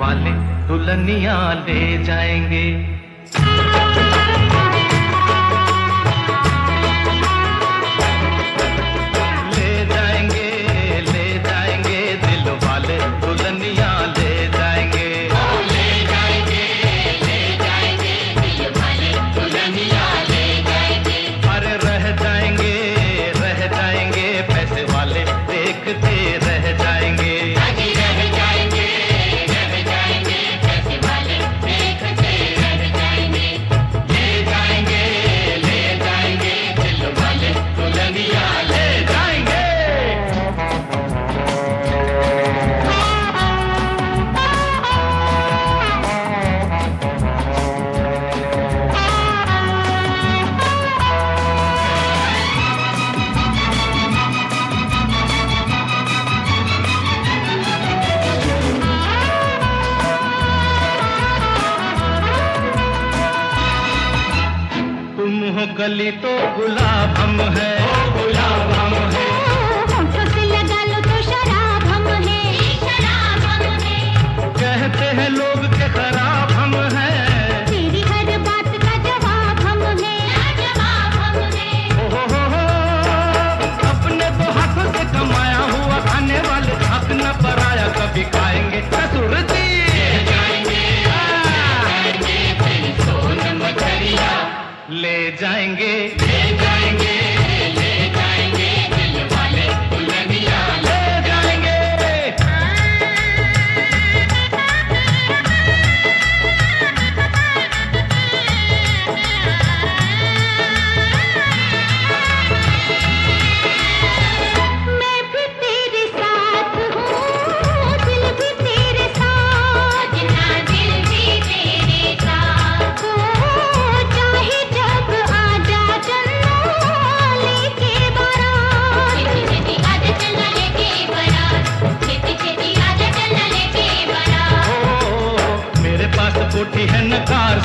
वाले दुल्हनिया ले जाएँगे। गली तो गुलाब हम है। गुलाब हम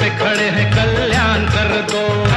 पे खड़े हैं कल्याण कर दो।